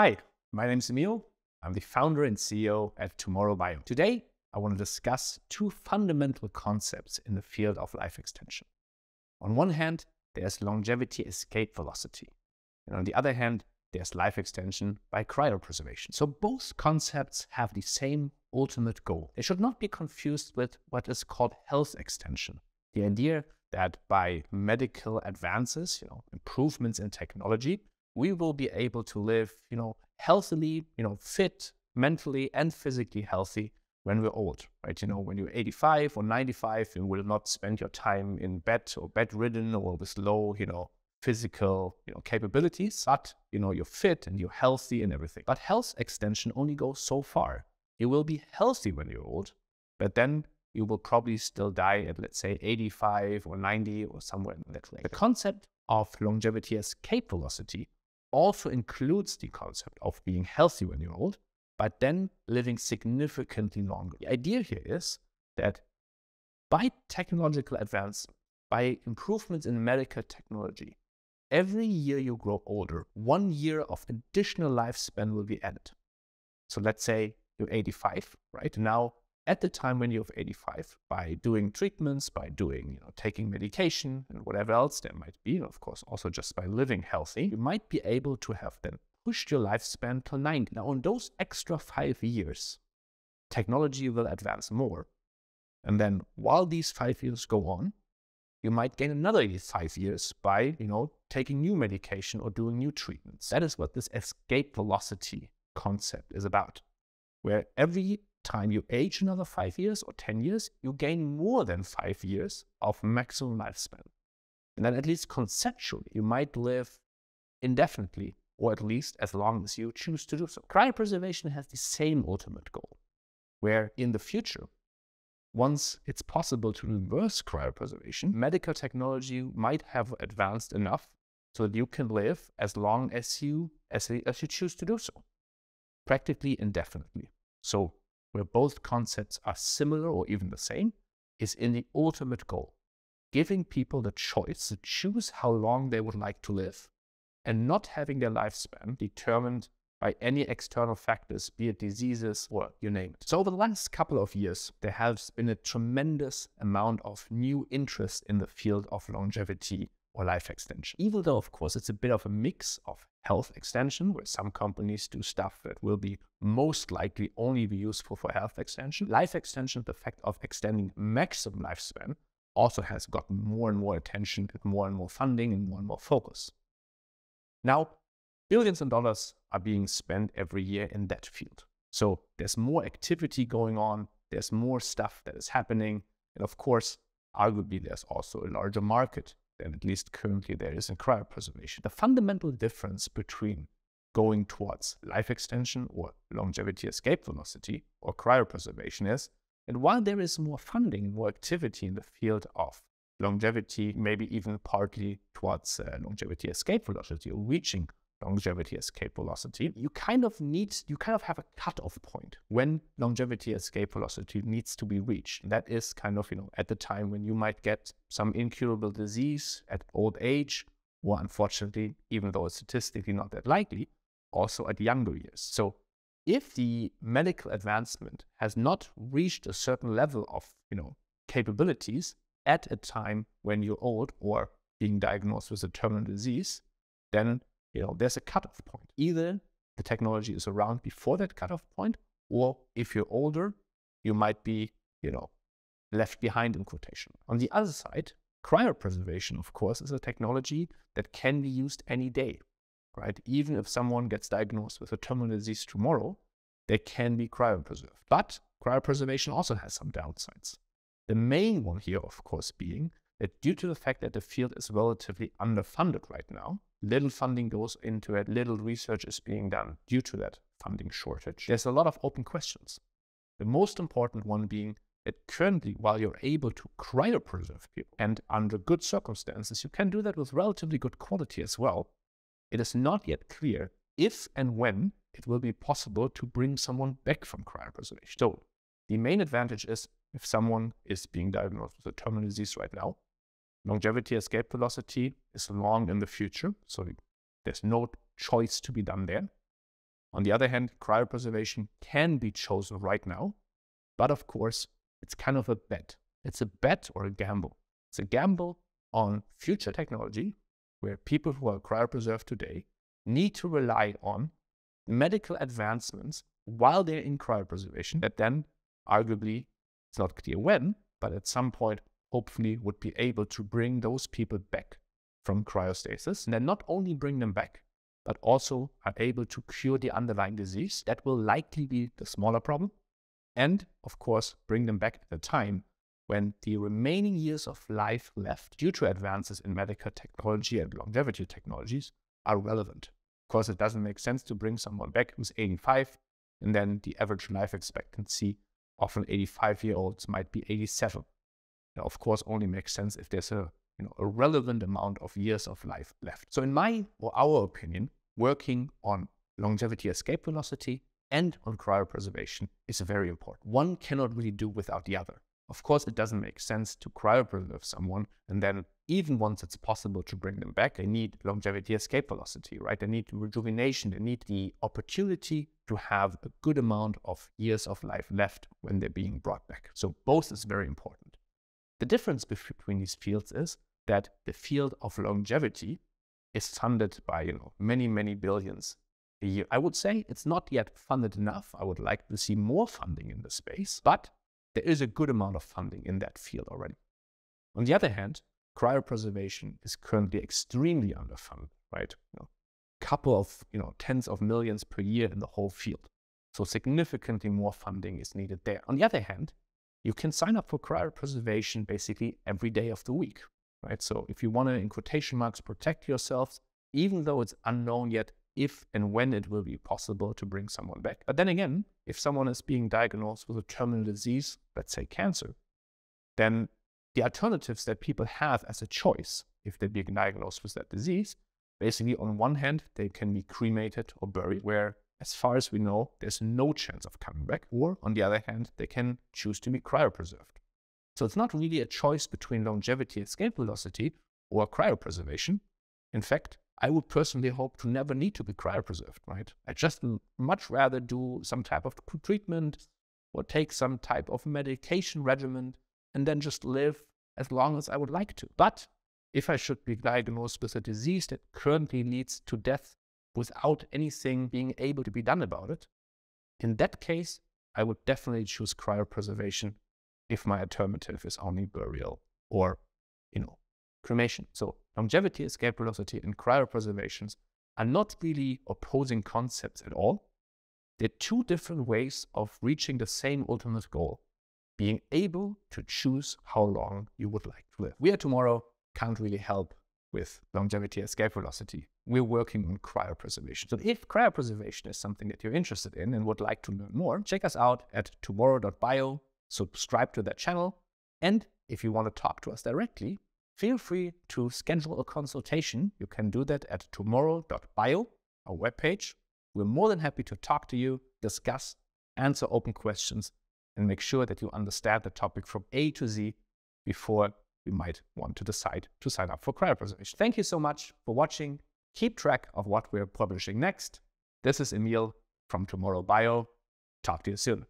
Hi, my name is Emil. I'm the founder and CEO at Tomorrow Bio. Today, I want to discuss two fundamental concepts in the field of life extension. On one hand, there's longevity escape velocity. And on the other hand, there's life extension by cryopreservation. So both concepts have the same ultimate goal. They should not be confused with what is called health extension. The idea that by medical advances, you know, improvements in technology, we will be able to live, you know, healthily, you know, fit, mentally and physically healthy when we're old, right? You know, when you're 85 or 95, you will not spend your time in bed or bedridden or with low, you know, physical, you know, capabilities, but you know, you're fit and you're healthy and everything. But health extension only goes so far. You will be healthy when you're old, but then you will probably still die at, let's say, 85 or 90 or somewhere in that range. The concept of longevity as escape velocity also includes the concept of being healthy when you're old, but then living significantly longer. The idea here is that by technological advance, by improvements in medical technology, every year you grow older, one year of additional lifespan will be added. So let's say you're 85, right? Now at the time when you're 85 by doing treatments, by doing, you know, taking medication and whatever else there might be, of course, also just by living healthy, you might be able to have then pushed your lifespan till 90. Now, on those extra five years, technology will advance more. And then while these five years go on, you might gain another five years by, you know, taking new medication or doing new treatments. That is what this escape velocity concept is about, where every time you age another five years or 10 years, you gain more than five years of maximum lifespan. And then, at least conceptually, you might live indefinitely, or at least as long as you choose to do so. Cryopreservation has the same ultimate goal, where in the future, once it's possible to reverse cryopreservation, medical technology might have advanced enough so that you can live as long as you as, as you choose to do so, practically indefinitely. So where both concepts are similar or even the same, is in the ultimate goal, giving people the choice to choose how long they would like to live and not having their lifespan determined by any external factors, be it diseases or you name it. So over the last couple of years, there has been a tremendous amount of new interest in the field of longevity or life extension. Even though, of course, it's a bit of a mix of health extension, where some companies do stuff that will be most likely only be useful for health extension. Life extension, the fact of extending maximum lifespan, also has gotten more and more attention and more and more funding and more and more focus. Now, billions of dollars are being spent every year in that field. So there's more activity going on, there's more stuff that is happening, and of course, arguably, there's also a larger market than at least currently there is in cryopreservation. The fundamental difference between going towards life extension or longevity escape velocity or cryopreservation is that while there is more funding, more activity in the field of longevity, maybe even partly towards uh, longevity escape velocity or reaching longevity escape velocity, you kind of need, you kind of have a cutoff point when longevity escape velocity needs to be reached. That is kind of, you know, at the time when you might get some incurable disease at old age, or unfortunately, even though it's statistically not that likely, also at younger years. So if the medical advancement has not reached a certain level of, you know, capabilities at a time when you're old or being diagnosed with a terminal disease, then you know, there's a cutoff point. Either the technology is around before that cutoff point, or if you're older, you might be, you know, left behind in quotation. On the other side, cryopreservation, of course, is a technology that can be used any day, right? Even if someone gets diagnosed with a terminal disease tomorrow, they can be cryopreserved. But cryopreservation also has some downsides. The main one here, of course, being that due to the fact that the field is relatively underfunded right now, little funding goes into it, little research is being done due to that funding shortage. There's a lot of open questions. The most important one being that currently, while you're able to cryopreserve people, and under good circumstances, you can do that with relatively good quality as well, it is not yet clear if and when it will be possible to bring someone back from cryopreservation. So, the main advantage is if someone is being diagnosed with a terminal disease right now, longevity escape velocity is long in the future, so there's no choice to be done there. On the other hand, cryopreservation can be chosen right now, but of course, it's kind of a bet. It's a bet or a gamble. It's a gamble on future technology where people who are cryopreserved today need to rely on medical advancements while they're in cryopreservation that then arguably it's not clear when but at some point hopefully would be able to bring those people back from cryostasis and then not only bring them back but also are able to cure the underlying disease that will likely be the smaller problem and of course bring them back at a time when the remaining years of life left due to advances in medical technology and longevity technologies are relevant. Of course, it doesn't make sense to bring someone back who's 85 and then the average life expectancy of an 85 year old might be 87. Of course, only makes sense if there's a you know a relevant amount of years of life left. So, in my or our opinion, working on longevity escape velocity and on cryopreservation is very important. One cannot really do without the other. Of course, it doesn't make sense to cryopreserve someone and then, even once it's possible to bring them back, they need longevity escape velocity, right? They need rejuvenation, they need the opportunity to have a good amount of years of life left when they're being brought back. So, both is very important. The difference between these fields is that the field of longevity is funded by you know many many billions a year. I would say it's not yet funded enough. I would like to see more funding in the space, but there is a good amount of funding in that field already. On the other hand, cryopreservation is currently extremely underfunded, right? You know, couple of you know tens of millions per year in the whole field. So significantly more funding is needed there. On the other hand, you can sign up for cryopreservation basically every day of the week, right? So if you want to, in quotation marks, protect yourselves, even though it's unknown yet if and when it will be possible to bring someone back. But then again, if someone is being diagnosed with a terminal disease, let's say cancer, then the alternatives that people have as a choice, if they're being diagnosed with that disease, basically on one hand, they can be cremated or buried, where as far as we know, there's no chance of coming back. Or on the other hand, they can choose to be cryopreserved. So it's not really a choice between longevity escape velocity or cryopreservation. In fact, I would personally hope to never need to be cryopreserved, right? I just much rather do some type of treatment or take some type of medication regimen and then just live as long as I would like to. But if I should be diagnosed with a disease that currently leads to death without anything being able to be done about it, in that case, I would definitely choose cryopreservation if my alternative is only burial or, you know, cremation. So longevity, escape velocity, and cryopreservations are not really opposing concepts at all. They're two different ways of reaching the same ultimate goal, being able to choose how long you would like to live. We at Tomorrow can't really help with longevity escape velocity. We're working on cryopreservation. So if cryopreservation is something that you're interested in and would like to learn more, check us out at tomorrow.bio, subscribe to that channel, and if you want to talk to us directly, feel free to schedule a consultation. You can do that at tomorrow.bio, our webpage. We're more than happy to talk to you, discuss, answer open questions, and make sure that you understand the topic from A to Z before you might want to decide to sign up for cryopreservation. Thank you so much for watching. Keep track of what we're publishing next. This is Emil from Tomorrow Bio. Talk to you soon.